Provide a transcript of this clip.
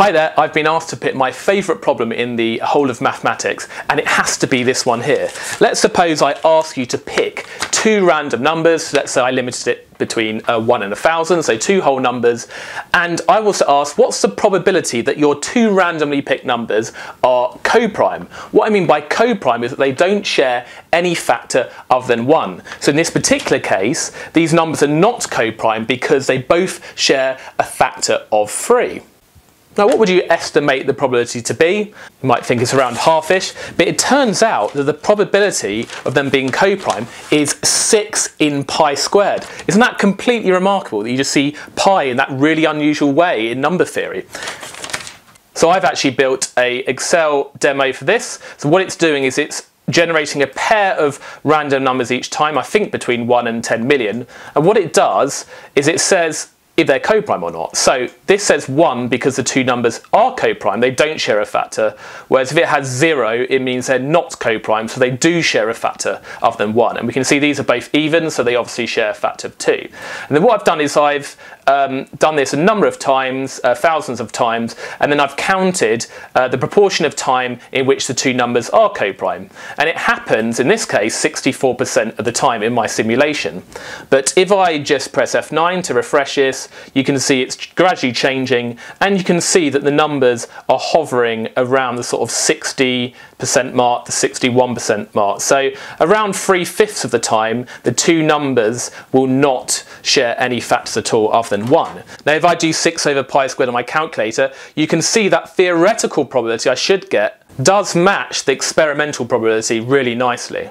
Hi there, I've been asked to pick my favourite problem in the whole of mathematics, and it has to be this one here. Let's suppose I ask you to pick two random numbers, let's say I limited it between uh, 1 and a 1,000, so two whole numbers, and I will ask what's the probability that your two randomly picked numbers are co-prime? What I mean by co-prime is that they don't share any factor other than 1. So in this particular case, these numbers are not co-prime because they both share a factor of 3. Now, what would you estimate the probability to be? You might think it's around half-ish, but it turns out that the probability of them being co-prime is 6 in pi squared. Isn't that completely remarkable that you just see pi in that really unusual way in number theory? So I've actually built a Excel demo for this. So what it's doing is it's generating a pair of random numbers each time, I think between 1 and 10 million. And what it does is it says if they're co-prime or not. So this says 1 because the two numbers are co-prime, they don't share a factor, whereas if it has 0, it means they're not co-prime, so they do share a factor other than 1. And we can see these are both even, so they obviously share a factor of 2. And then what I've done is I've um, done this a number of times, uh, thousands of times, and then I've counted uh, the proportion of time in which the two numbers are co-prime. And it happens, in this case, 64% of the time in my simulation. But if I just press F9 to refresh this, you can see it's gradually changing and you can see that the numbers are hovering around the sort of 60% mark, the 61% mark. So around three fifths of the time, the two numbers will not share any factors at all other than one. Now if I do 6 over pi squared on my calculator, you can see that theoretical probability I should get does match the experimental probability really nicely.